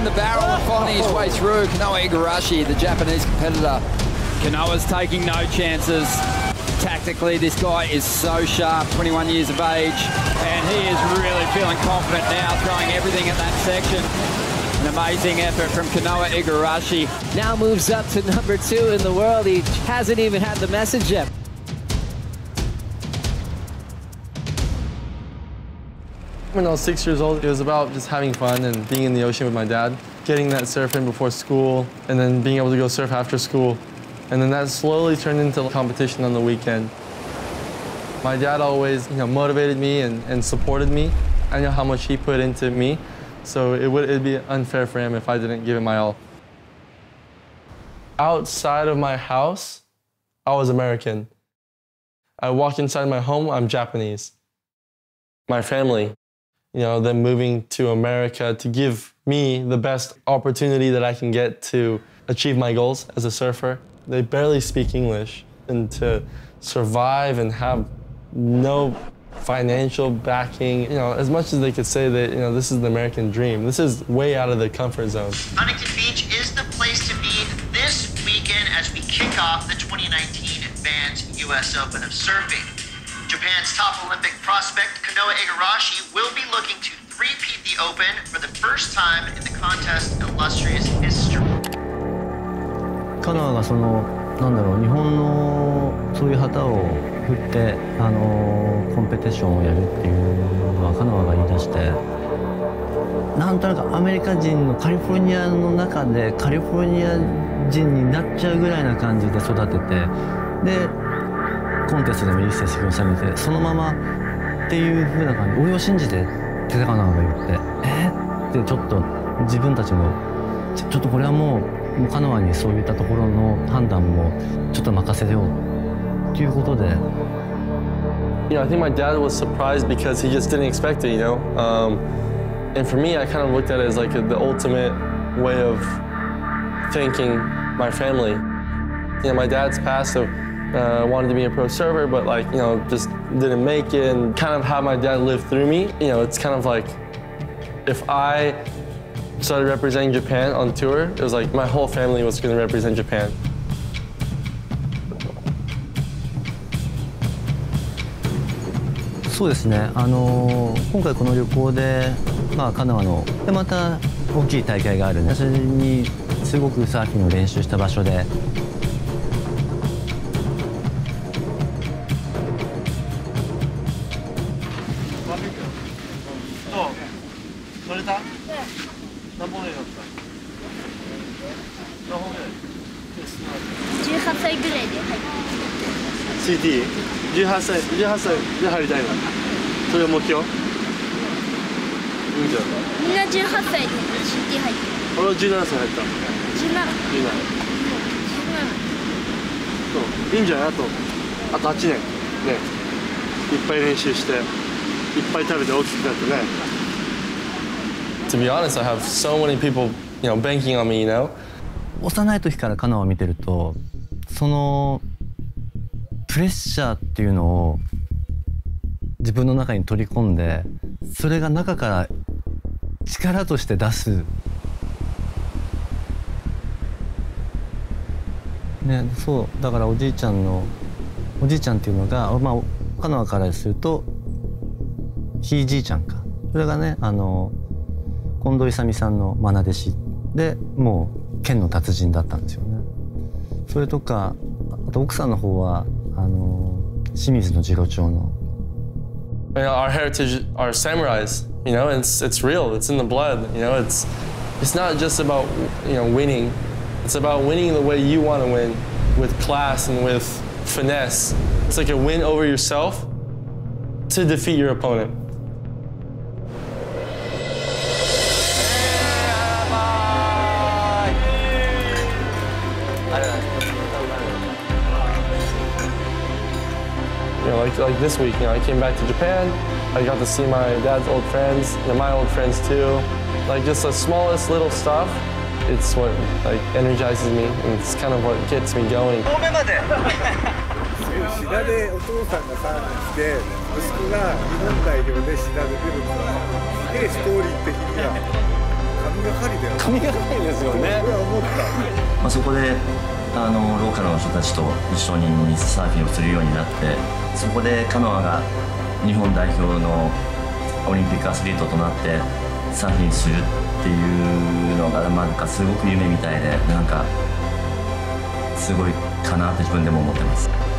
in the barrel and finding his way through. Kanoa Igarashi, the Japanese competitor. Kanoa's taking no chances. Tactically, this guy is so sharp, 21 years of age, and he is really feeling confident now, throwing everything at that section. An amazing effort from Kanoa Igarashi. Now moves up to number two in the world. He hasn't even had the message yet. When I was six years old, it was about just having fun and being in the ocean with my dad, getting that surf in before school, and then being able to go surf after school. And then that slowly turned into competition on the weekend. My dad always you know, motivated me and, and supported me. I know how much he put into me, so it would it'd be unfair for him if I didn't give it my all. Outside of my house, I was American. I walk inside my home, I'm Japanese. My family, you know, them moving to America to give me the best opportunity that I can get to achieve my goals as a surfer. They barely speak English, and to survive and have no financial backing, you know, as much as they could say that, you know, this is the American dream, this is way out of the comfort zone. Huntington Beach is the place to be this weekend as we kick off the 2019 Advanced U.S. Open of Surfing. Japan's top Olympic prospect, Kanoa Igarashi, will looking to repeat the Open for the first time in the contest's illustrious history. カナがそのなんだろう日本のそういう旗を振ってあのコンペティションをやるっていうのはカナが言い出してなんとなくアメリカ人のカリフォルニアの中でカリフォルニア人になっちゃうぐらいな感じで育ててでコンテストでもいい成績を収めてそのままっていう風な感じ俺を信じてって高永が言ってえー、ってちょっと自分たちもちょっとこれはもうもうカノアにそういったところの判断もちょっと任せようということで。You know, I think my dad was surprised because he just didn't expect it, you know? Um, and for me, I kind of looked at it as like the ultimate way of thanking my family. You know, my dad's past of uh, wanted to be a pro server, but like, you know, just didn't make it and kind of how my dad lived through me. You know, it's kind of like if I started representing Japan on tour, it was like my whole family was going to represent Japan. そうですね、あのー、今回この旅行で、まあ、カナワのでまた大きい大会があるね私にすごくサーフィンを練習した場所で 18歳18歳で入りたいな。それが目標？いいんじゃみんな18歳で CT 入って俺は17歳入った。17 17そう。いいんじゃない？あと。あと8年。ね。いっぱい練習して。いっぱい食べて大きくなってね。To be honest, I have so many people, you know, banking on me, you know? 幼い時からカナを見てるとそのプレッシャーっていうのを自分の中に取り込んでそれが中から力として出す。ね。そう。だからおじいちゃんのおじいちゃんっていうのがまあ香川からするとひいじいちゃんかそれがねあの近藤勇さんの愛弟子でもう剣の達人だったんですよね。それとかあと奥さんの方は あの清水の次郎長の You know, our heritage are samurais. You know, it's it's real. It's in the blood. You know, it's it's not just about you know winning. It's about winning the way you want to win, with class and with finesse. It's like a win over yourself to defeat your opponent. know, like, like this week, you know, I came back to Japan. I got to see my dad's old friends, you know, my old friends too. Like just the smallest little stuff, it's what like energizes me and it's kind of what gets me going. シダでお父さんがサーフィンして息子が日本代表でシダで出るのはすげえストーリー的には 神がかりだよ神がかりですよね俺は思ったまあ、そこであのローカルの人たちと一緒にサーフィンをするようになって そこでカノアが日本代表のオリンピックアスリートとなってサーフィンするっていうのがなんかすごく夢みたいでなんかすごいかなって自分でも思ってます。